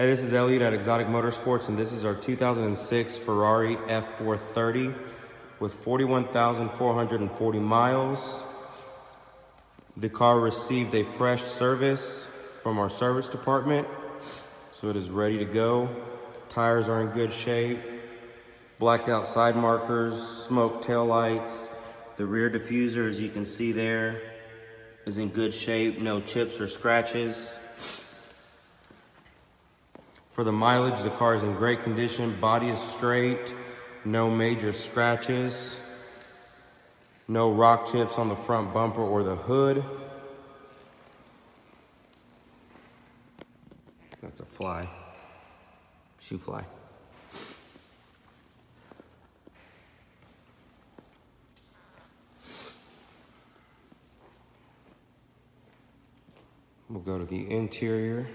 Hey, this is Elliot at Exotic Motorsports, and this is our 2006 Ferrari F430 with 41,440 miles. The car received a fresh service from our service department, so it is ready to go. Tires are in good shape. Blacked out side markers, smoke tail lights. The rear diffuser, as you can see there, is in good shape. No chips or scratches. For the mileage, the car is in great condition. Body is straight, no major scratches, no rock chips on the front bumper or the hood. That's a fly, shoo fly. We'll go to the interior.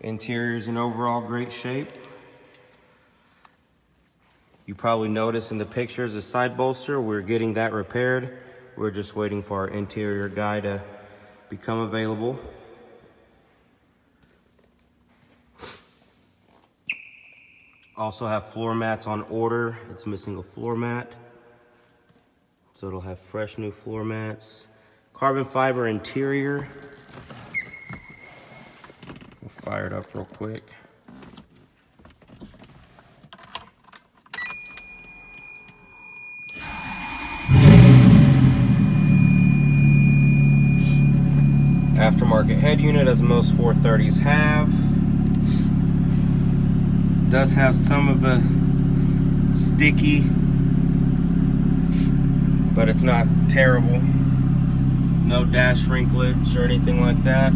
Interior is in overall great shape. You probably noticed in the pictures the side bolster, we're getting that repaired. We're just waiting for our interior guy to become available. Also have floor mats on order. It's missing a floor mat. So it'll have fresh new floor mats. Carbon fiber interior fire it up real quick. Aftermarket head unit as most 430s have. Does have some of the sticky, but it's not terrible. No dash wrinklage or anything like that.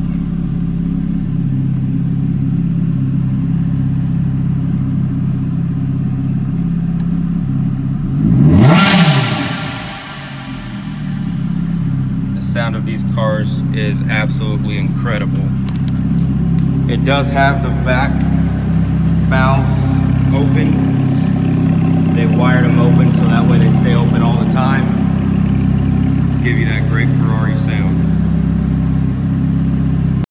Sound of these cars is absolutely incredible. It does have the back valves open. They wired them open so that way they stay open all the time. Give you that great Ferrari sound.